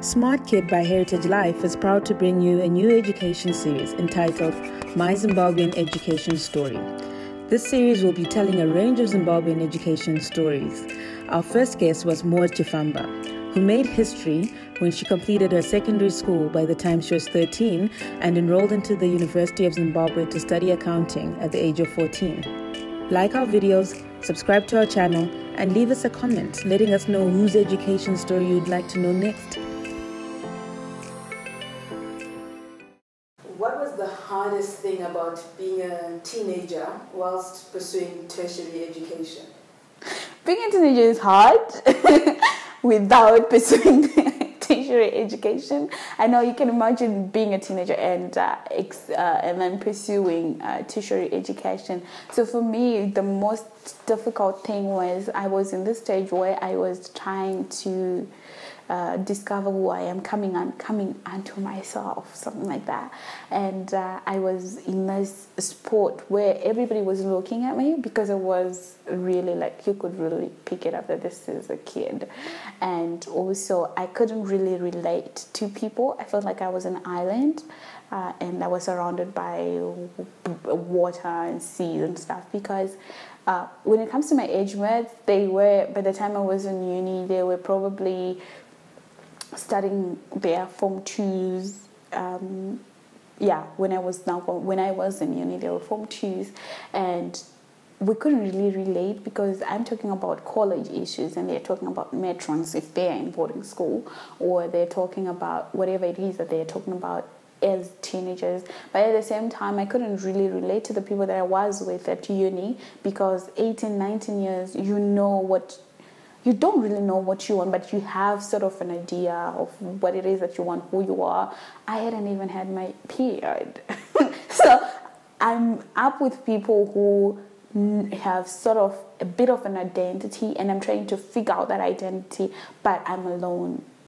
Smart Kid by Heritage Life is proud to bring you a new education series entitled My Zimbabwean Education Story. This series will be telling a range of Zimbabwean education stories. Our first guest was Maud Chifamba, who made history when she completed her secondary school by the time she was 13 and enrolled into the University of Zimbabwe to study accounting at the age of 14. Like our videos, subscribe to our channel, and leave us a comment letting us know whose education story you'd like to know next. What was the hardest thing about being a teenager whilst pursuing tertiary education? Being a teenager is hard without pursuing tertiary education. I know you can imagine being a teenager and uh, ex- uh, and then pursuing uh, tertiary education. So for me, the most difficult thing was I was in this stage where I was trying to uh, discover who I am, coming on, coming onto myself, something like that. And uh, I was in this sport where everybody was looking at me because it was really like you could really pick it up that this is a kid, and also I couldn't really relate to people. I felt like I was an island. Uh, and I was surrounded by water and seas and stuff because uh, when it comes to my age mates, they were by the time I was in uni, they were probably studying their form twos. Um, yeah, when I was now when I was in uni, they were form twos, and we couldn't really relate because I'm talking about college issues and they're talking about matrons if they're in boarding school, or they're talking about whatever it is that they're talking about as teenagers. But at the same time, I couldn't really relate to the people that I was with at uni because 18, 19 years, you know what you don't really know what you want, but you have sort of an idea of what it is that you want, who you are. I hadn't even had my period. so I'm up with people who have sort of a bit of an identity, and I'm trying to figure out that identity, but I'm alone